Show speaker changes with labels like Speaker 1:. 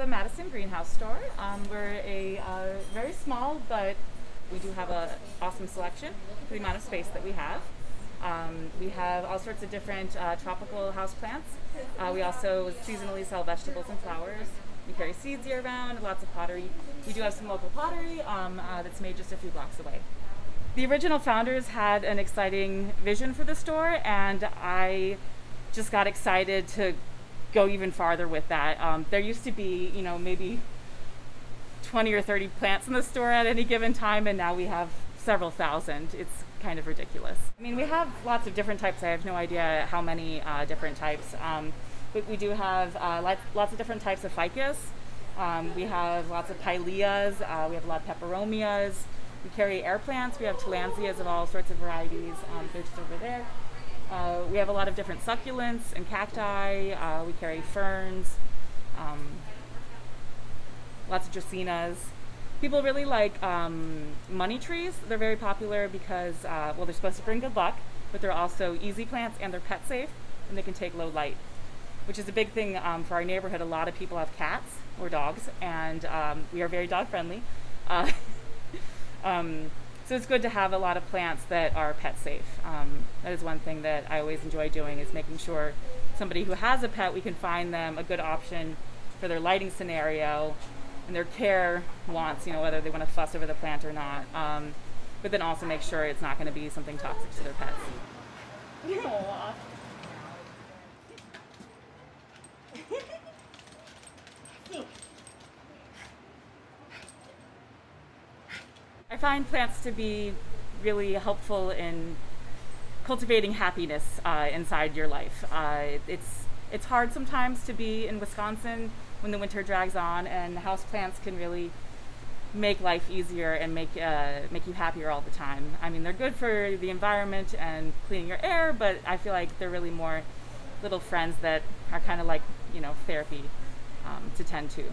Speaker 1: the Madison Greenhouse store. Um, we're a uh, very small, but we do have an awesome selection for the amount of space that we have. Um, we have all sorts of different uh, tropical house plants. Uh, we also seasonally sell vegetables and flowers. We carry seeds year round, lots of pottery. We do have some local pottery um, uh, that's made just a few blocks away. The original founders had an exciting vision for the store, and I just got excited to go even farther with that. Um, there used to be, you know, maybe 20 or 30 plants in the store at any given time, and now we have several thousand. It's kind of ridiculous. I mean, we have lots of different types. I have no idea how many uh, different types. Um, but we do have uh, lots, of different types of ficus. Um, we have lots of pileas. Uh, we have a lot of peperomias. We carry air plants. We have tillandsias of all sorts of varieties. Um, they're just over there. We have a lot of different succulents and cacti. Uh, we carry ferns, um, lots of dracaenas. People really like um, money trees. They're very popular because, uh, well, they're supposed to bring good luck, but they're also easy plants and they're pet safe and they can take low light, which is a big thing um, for our neighborhood. A lot of people have cats or dogs, and um, we are very dog friendly. Uh, um, so it's good to have a lot of plants that are pet safe. Um, that is one thing that I always enjoy doing is making sure somebody who has a pet, we can find them a good option for their lighting scenario and their care wants, you know, whether they want to fuss over the plant or not. Um, but then also make sure it's not going to be something toxic to their pets. I find plants to be really helpful in cultivating happiness uh, inside your life. Uh, it's it's hard sometimes to be in Wisconsin when the winter drags on, and houseplants can really make life easier and make uh, make you happier all the time. I mean, they're good for the environment and cleaning your air, but I feel like they're really more little friends that are kind of like you know therapy um, to tend to.